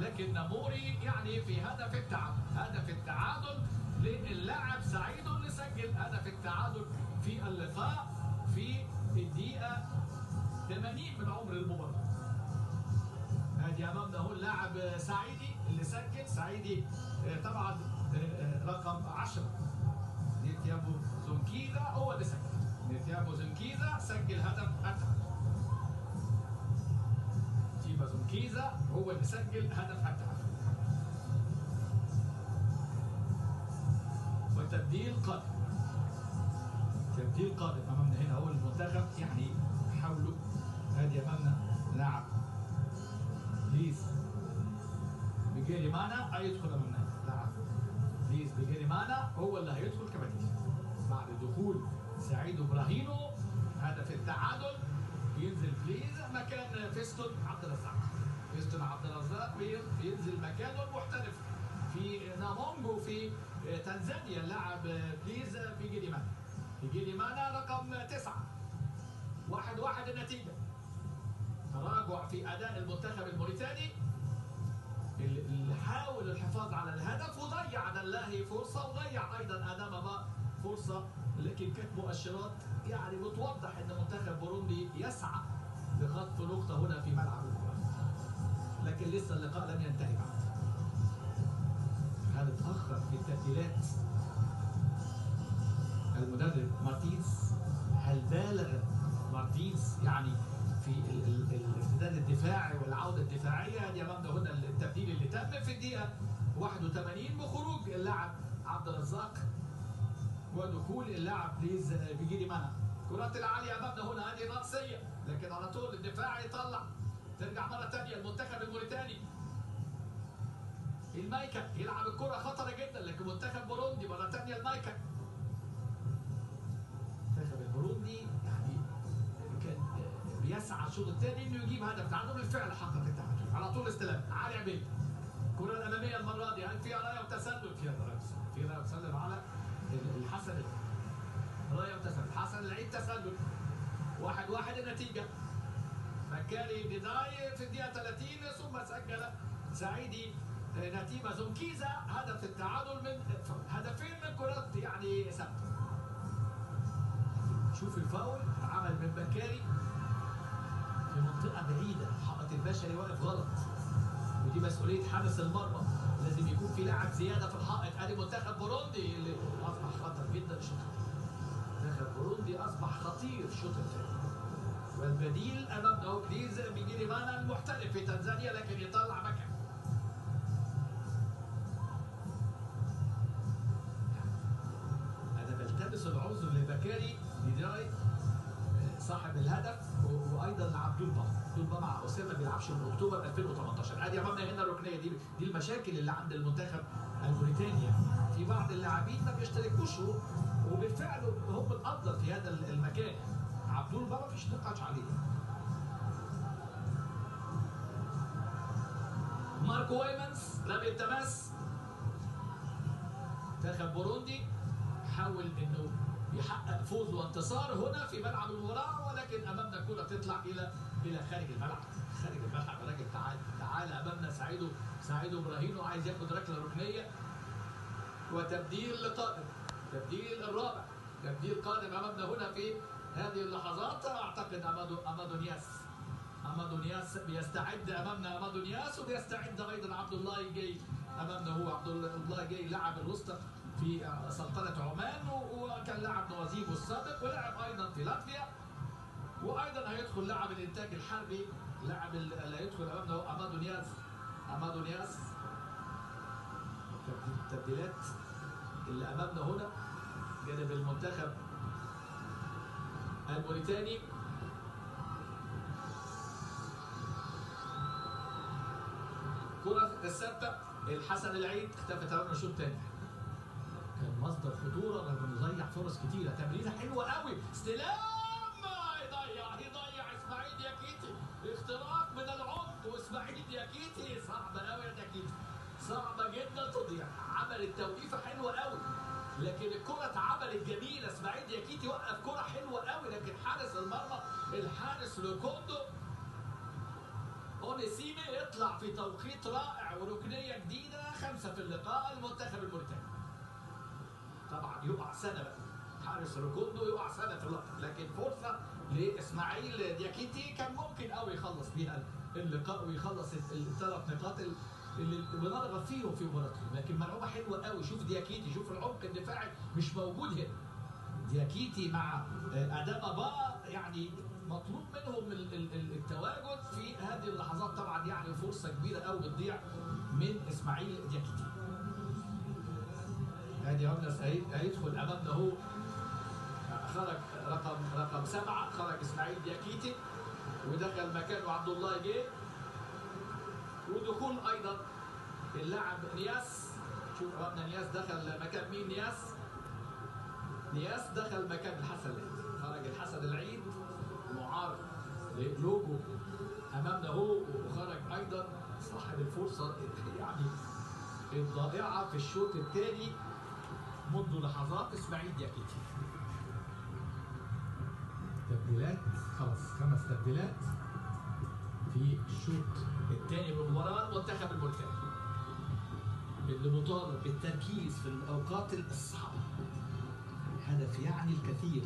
لكن ناموري يعني في هدف التعادل. هدف التعادل للاعب سعيد اللي سجل هدف التعادل في اللقاء في الدقيقة 80 من عمر المباراة. ادي أمامنا اهو اللاعب سعيدي اللي سجل. سعيدي آه، طبعا آه، رقم 10 نيتيابو زونكيزا هو اللي سجل. نيتيابو زونكيزا سجل هدف التعادل. زونكيزا هو اللي سجل هدف التعادل وتبديل قادم. تبديل قادم أمامنا هنا. هو المنتخب يعني حاولوا ادي أمامنا لاعب. ليز بيجيري مانا هيدخل أمامنا؟ لاعب. ليز بيجيري مانا هو اللي هيدخل كبديل. بعد دخول سعيد إبراهيمو هدف التعادل. ينزل بليز مكان فيستون عبد الرزاق. فيستون عبد الرزاق بي- بينزل مكانه المحترف في نامونجو في تنزانيا. اللاعب بليز بيجيري مانا. بيجيري مانا رقم تسعة. واحد واحد النتيجة. تراجع في أداء المنتخب الموريتاني. اللي حاول الحفاظ على الهدف وضيع دلاهي فرصة وضيع أيضا أمام ما فرصة. لكن كانت مؤشرات يعني بتوضح أن منتخب بوروندي يسعى لخطف نقطة هنا في ملعب المباراة لكن لسه اللقاء لم ينتهي بعد. هل اتأخر في التبديلات المدرب مارتينز هل بالغ مارتينز يعني في ال- ال- الارتداد الدفاعي والعودة الدفاعية؟ دي امامنا هنا التبديل اللي تم في الدقيقة 81 بخروج اللاعب عبد الرزاق ودخول اللاعب بليز بيجيري مانا كرات العاليه أمامنا هنا هذه راسيه لكن على طول الدفاع يطلع. ترجع مرة ثانية المنتخب الموريتاني. المايكا يلعب الكرة خطرة جدا لكن منتخب بوروندي مرة ثانية المايكا المنتخب البوروندي يعني كان بيسعى الشوط الثاني إنه يجيب هدف. تعادل بالفعل حقق التعادل على طول استلام علي عبيد. الكره الأمامية المرة دي. هل فيها رايه وتسلل فيها وتسلل فيها رايه وتسلل على الحسن. رايه وتسلل حسن العيد تسلل. واحد واحد النتيجة. مكاري ديداي في الدقيقة 30 ثم سجل سعيدي نتيمة زونكيزا هدف التعادل من هدفين من كرات يعني ثابته شوف الفاول عمل من بكاري في منطقة بعيدة حائط البشري واقف غلط. ودي مسؤولية حارس المرمى. لازم يكون في لاعب زيادة في الحائط. أدي منتخب بوروندي اللي أصبح خطر جدا الشوط. منتخب بوروندي أصبح خطير الشوط الثاني والبديل بليز بيجيري المحترف في تنزانيا لكن يطلع مكان. أنا بلتمس العذر لبكاري ديداي صاحب الهدف وأيضا عبد البا عبد مع أسامة ما بيلعبش من أكتوبر 2018 ادي امامنا هنا الركنية دي دي المشاكل اللي عند المنتخب الموريتاني. يعني. في بعض اللاعبين ما بيشتركوش وبالفعل هم الأفضل في هذا المكان. عبد البا ما فيش نقاش عليه. ماركو ويمنز رمي التماس منتخب بوروندي حاول إنه يحقق فوز وانتصار هنا في ملعب المباراة ولكن أمامنا كرة تطلع إلى إلى خارج الملعب. خارج الملعب. راجل تعال تعال أمامنا سعيد سعيد إبراهيم عايز ياخد ركلة ركنية. وتبديل قادم تبديل الرابع. تبديل قادم أمامنا هنا في هذه اللحظات. أعتقد امادو أمادو نياس. امادو نياس بيستعد أمامنا. امادو نياس وبيستعد أيضا. عبد الله جاي أمامنا هو. عبد الله جاي لاعب الوسطى في سلطنة عمان وكان لاعب نوازيبو السابق ولعب أيضا في لاتفيا. وأيضا هيدخل لاعب الإنتاج الحربي. لاعب اللي هيدخل أمامنا هو امادو نياس امادو نياس التبديلات اللي أمامنا هنا. جانب المنتخب الموريتاني. الثابتة الحسن العيد اختفت امامنا الشوط الثاني. كان مصدر خطورة رغم إنه ضيع فرص كتيرة. تمريرة حلوة قوي. استلام! يضيع يضيع إسماعيل دياكيتي. اختراق من العمق وإسماعيل دياكيتي صعبة قوي يا دياكيتي. صعبة جدا تضيع. عملت توقيفة حلوة قوي. لكن الكرة اتعملت جميلة. إسماعيل دياكيتي وقف كرة حلوة قوي. لكن حارس المرمى الحارس لوكوندو اونيسيمي يطلع يطلع في توقيت رائع وركنية جديدة خمسة في اللقاء المنتخب الموريتاني طبعا يقع سنة بقى حارس روكوندو يقع سنة في اللقطه لكن فرصة لإسماعيل دياكيتي كان ممكن قوي يخلص بيها اللقاء ويخلص الثلاث نقاط اللي بنرغب فيهم في مباراتهم لكن ملعوبة حلوة قوي شوف دياكيتي شوف العمق الدفاعي مش موجود هنا. دياكيتي مع اداما با يعني مطلوب منهم التواجد في هذه اللحظات. طبعا يعني فرصة كبيرة قوي بتضيع من إسماعيل دياكيتي ادي سعيد هيدخل امامنا هو خرج رقم رقم سبعة خرج إسماعيل دياكيتي ودخل مكانه عبد الله جه ودخول أيضا اللاعب نياس. شوف امامنا نياس دخل مكان مين نياس؟ نياس دخل مكان الحسن. العيد خرج الحسن العيد معار لوجو أمامنا هو وخرج أيضا صاحب الفرصة يعني الضائعة في الشوط الثاني منذ لحظات إسماعيل دياكيتي. تبديلات خلاص خمس تبديلات في الشوط الثاني من المباراه المنتخب الموريتاني اللي مطالب بالتركيز في الأوقات الصعبه هدف يعني الكثير.